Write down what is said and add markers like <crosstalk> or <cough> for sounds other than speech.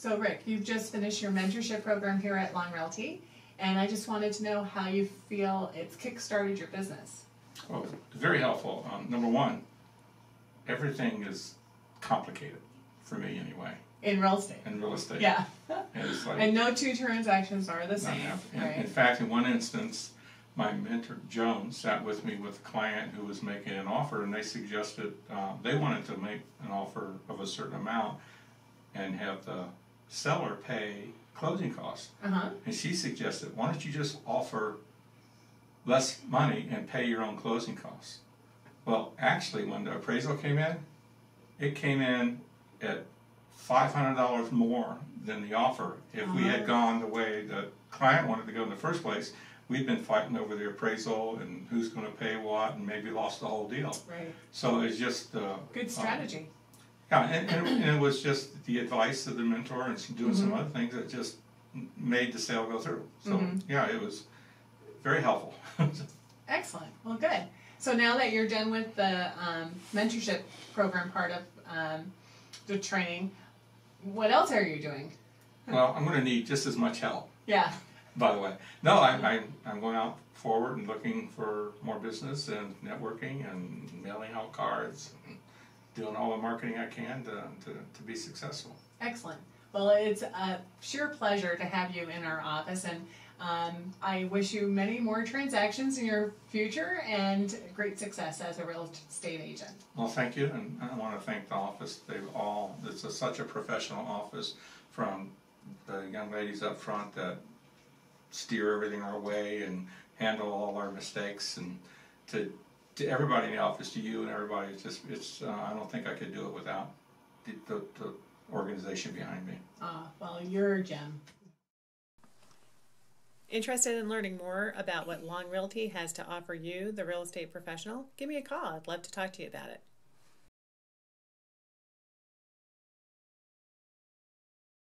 So, Rick, you've just finished your mentorship program here at Long Realty, and I just wanted to know how you feel it's kickstarted your business. Well, very helpful. Um, number one, everything is complicated for me anyway In real estate. in real estate. Yeah. And <laughs> like And no two transactions are the same. In, in fact, in one instance, my mentor Joan sat with me with a client who was making an offer, and they suggested uh, they wanted to make an offer of a certain amount and have the seller pay closing costs. Uh huh. And she suggested, why don't you just offer less money and pay your own closing costs? Well, actually, when the appraisal came in, it came in at five hundred dollars more than the offer. If we had Oh. gone the way the client wanted to go in the first place, we'd been fighting over the appraisal and who's going to pay what, and maybe lost the whole deal. Right. So it's just uh, Good um, strategy. Yeah, and, and, and it was just the advice of the mentor and doing some Mhm. other things that just made the sale go through. So Mhm. yeah, it was very helpful. <laughs> Excellent. Well, good. So now that you're done with the um, mentorship program part of um, the training, what else are you doing? well, I'm going to need just as much help. Yeah. By the way, no, I, I, I'm going out forward and looking for more business and networking and mailing out cards, and doing all the marketing I can to, to, to be successful. Excellent. Well, it's a sheer pleasure to have you in our office, and um, I wish you many more transactions in your future and great success as a real estate agent. Well, thank you, and I want to thank the office. They've all, it's a, such a professional office from the young ladies up front that steer everything our way and handle all our mistakes and to, to everybody in the office, to you and everybody, it's just, it's, uh, I don't think I could do it without the, the, the organization behind me. Ah, well, you're a gem. Interested in learning more about what Long Realty has to offer you, the real estate professional? Give me a call. I'd love to talk to you about it.